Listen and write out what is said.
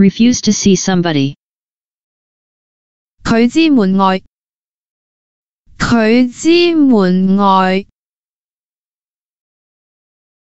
refuse to see somebody, 拒之門外，拒之門外。